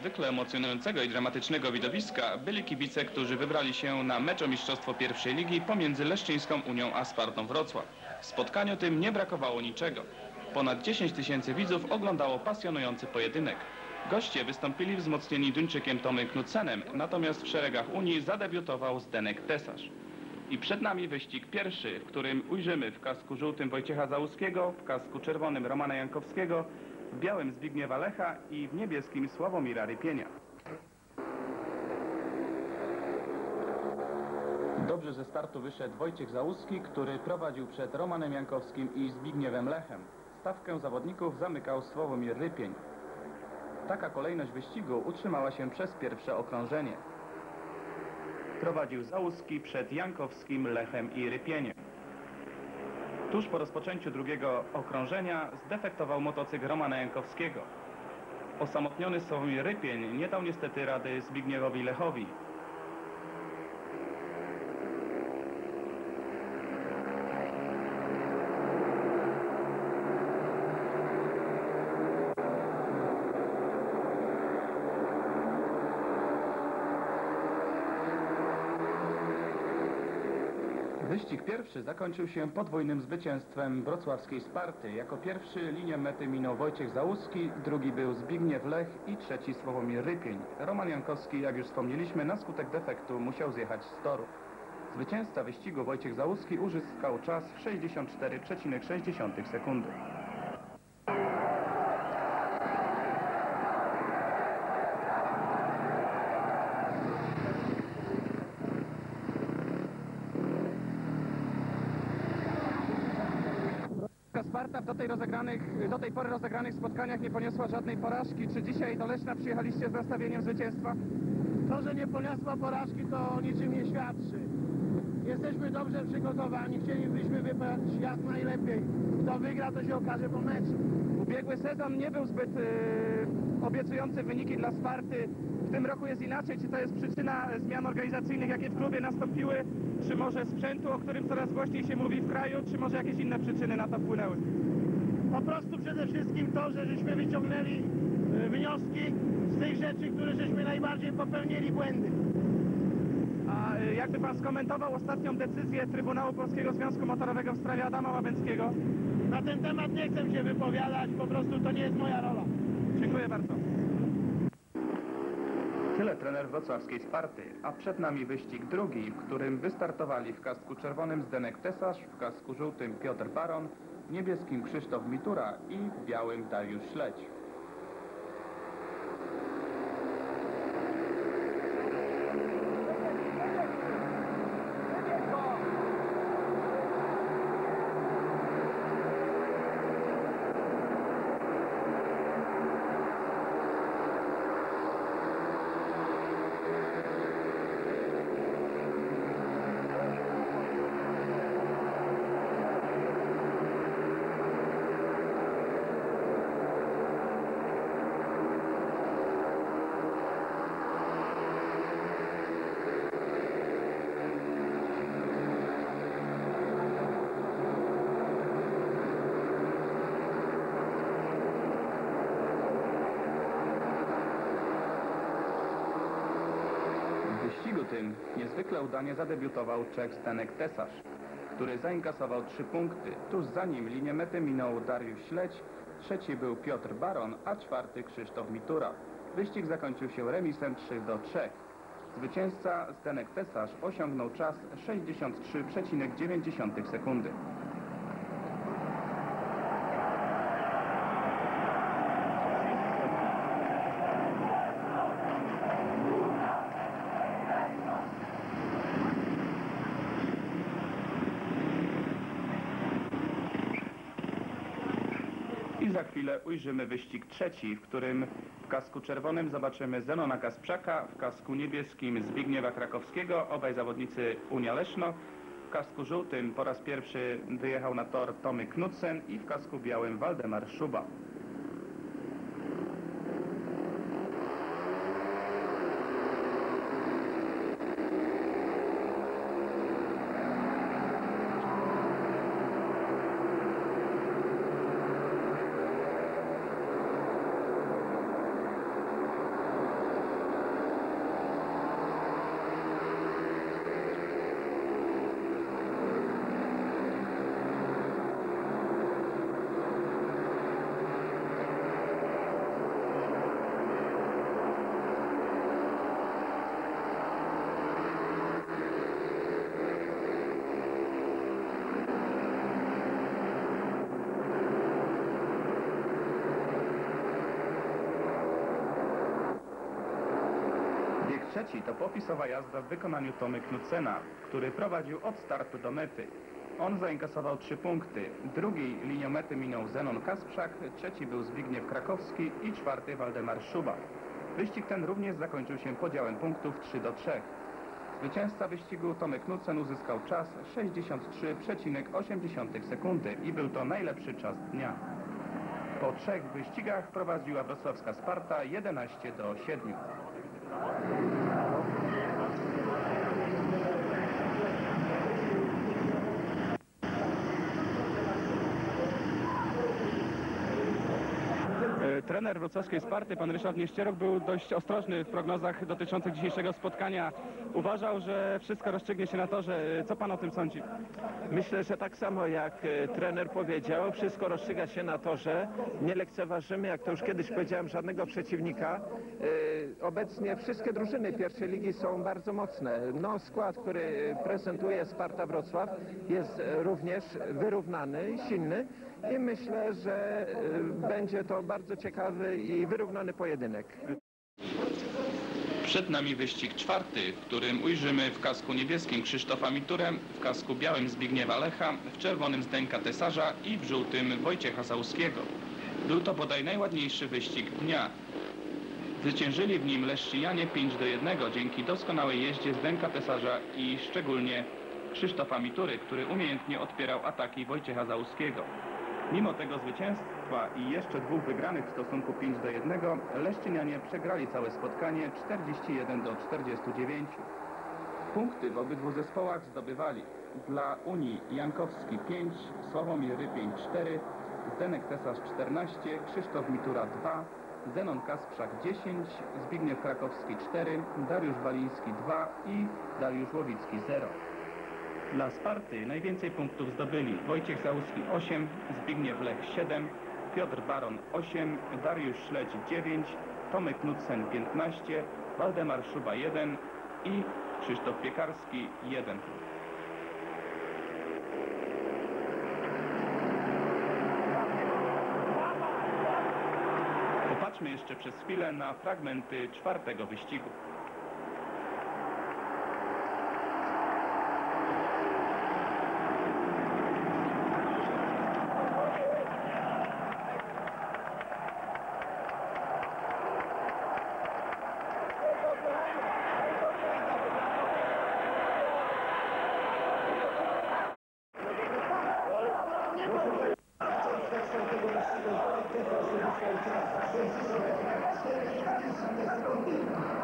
Zwykle emocjonującego i dramatycznego widowiska byli kibice, którzy wybrali się na mecz o mistrzostwo pierwszej ligi pomiędzy Leszczyńską Unią a Spartą Wrocław. W spotkaniu tym nie brakowało niczego. Ponad 10 tysięcy widzów oglądało pasjonujący pojedynek. Goście wystąpili wzmocnieni Duńczykiem Tomem Knudsenem, natomiast w szeregach Unii zadebiutował Zdenek Tesarz. I przed nami wyścig pierwszy, w którym ujrzymy w kasku żółtym Wojciecha Załuskiego, w kasku czerwonym Romana Jankowskiego, w białym Zbigniewa Lecha i w niebieskim Sławomira Rypienia. Dobrze ze startu wyszedł Wojciech Załuski, który prowadził przed Romanem Jankowskim i Zbigniewem Lechem. Stawkę zawodników zamykał Sławomir Rypień. Taka kolejność wyścigu utrzymała się przez pierwsze okrążenie. Prowadził Załuski przed Jankowskim, Lechem i Rypieniem. Tuż po rozpoczęciu drugiego okrążenia zdefektował motocykl Romana Jankowskiego. Osamotniony Sławomir Rypień nie dał niestety rady Zbigniewowi Lechowi. Wyścig pierwszy zakończył się podwójnym zwycięstwem wrocławskiej Sparty. Jako pierwszy linię mety minął Wojciech Załuski, drugi był Zbigniew Lech i trzeci Sławomir Rypień. Roman Jankowski, jak już wspomnieliśmy, na skutek defektu musiał zjechać z toru. Zwycięzca wyścigu Wojciech Załuski uzyskał czas 64,6 sekundy. Sparta do tej, rozegranych, do tej pory rozegranych spotkaniach nie poniosła żadnej porażki. Czy dzisiaj do Leszna przyjechaliście z nastawieniem zwycięstwa? To, że nie poniosła porażki, to niczym nie świadczy. Jesteśmy dobrze przygotowani, chcielibyśmy wybrać jak najlepiej. Kto wygra, to się okaże po meczu. Ubiegły sezon nie był zbyt e, obiecujący wyniki dla Sparty. W tym roku jest inaczej. Czy to jest przyczyna zmian organizacyjnych, jakie w klubie nastąpiły? Czy może sprzętu, o którym coraz głośniej się mówi w kraju? Czy może jakieś inne przyczyny na to wpłynęły? Po prostu przede wszystkim to, że żeśmy wyciągnęli e, wnioski z tych rzeczy, które żeśmy najbardziej popełnili błędy. A e, jakby pan skomentował ostatnią decyzję Trybunału Polskiego Związku Motorowego w sprawie Adama Łabęckiego? Na ten temat nie chcę się wypowiadać, po prostu to nie jest moja rola. Dziękuję bardzo. Tyle trener wrocławskiej Sparty, a przed nami wyścig drugi, w którym wystartowali w kasku czerwonym Zdenek Tesarz, w kasku żółtym Piotr Baron, niebieskim Krzysztof Mitura i białym Dariusz Śledź. W wyścigu tym niezwykle udanie zadebiutował Czech Zdenek Tesarz, który zainkasował trzy punkty. Tuż za nim linię mety minął Dariusz Śledź, trzeci był Piotr Baron, a czwarty Krzysztof Mitura. Wyścig zakończył się remisem 3 do 3. Zwycięzca Zdenek Tesarz osiągnął czas 63,9 sekundy. Za chwilę ujrzymy wyścig trzeci, w którym w kasku czerwonym zobaczymy Zenona Kasprzaka, w kasku niebieskim Zbigniewa Krakowskiego, obaj zawodnicy Unia Leszno. W kasku żółtym po raz pierwszy wyjechał na tor Tomy Knudsen i w kasku białym Waldemar Szuba. Trzeci to popisowa jazda w wykonaniu Tomy Knudsena, który prowadził od startu do mety. On zainkasował trzy punkty. Drugi linią mety minął Zenon Kasprzak, trzeci był Zbigniew Krakowski i czwarty Waldemar Szuba. Wyścig ten również zakończył się podziałem punktów 3 do 3. Zwycięzca wyścigu Tomek Knudsen uzyskał czas 63,8 sekundy i był to najlepszy czas dnia. Po trzech wyścigach prowadziła wrocławska Sparta 11 do 7. Trener wrocławskiej Sparty, pan Ryszard Nieścierok, był dość ostrożny w prognozach dotyczących dzisiejszego spotkania. Uważał, że wszystko rozstrzygnie się na torze. E, Co pan o tym sądzi? Myślę, że tak samo jak e, trener powiedział, wszystko rozstrzyga się na torze. Nie lekceważymy, jak to już kiedyś powiedziałem, żadnego przeciwnika. E, Obecnie wszystkie drużyny pierwszej ligi są bardzo mocne. No, skład, który prezentuje Sparta Wrocław jest również wyrównany silny i myślę, że e, będzie to bardzo ciekawy i wyrównany pojedynek. Przed nami wyścig czwarty, w którym ujrzymy w kasku niebieskim Krzysztofa Miturę, w kasku białym Zbigniewa Lecha, w czerwonym Zdeńka Tesarza i w żółtym Wojciecha Załskiego. Był to bodaj najładniejszy wyścig dnia. Zwyciężyli w nim Leszczyjanie 5 do 1 dzięki doskonałej jeździe Zdenka Tesarza i szczególnie Krzysztofa Mitury, który umiejętnie odpierał ataki Wojciecha Załuskiego. Mimo tego zwycięstwa i jeszcze dwóch wygranych w stosunku 5 do 1, Leszczynianie przegrali całe spotkanie 41 do 49. Punkty w obydwu zespołach zdobywali dla Unii Jankowski 5, Sławomir Rypień 4, Zdenek Tesarz 14, Krzysztof Mitura 2, Zenon Kasprzak 10, Zbigniew Krakowski 4, Dariusz Waliński 2 i Dariusz Łowicki 0. Dla Sparty najwięcej punktów zdobyli Wojciech Załuski 8, Zbigniew Lech 7, Piotr Baron 8, Dariusz Śledź 9, Tomek Knudsen 15, Waldemar Szuba 1 i Krzysztof Piekarski 1. Popatrzmy jeszcze przez chwilę na fragmenty czwartego wyścigu. Grazie a tutti.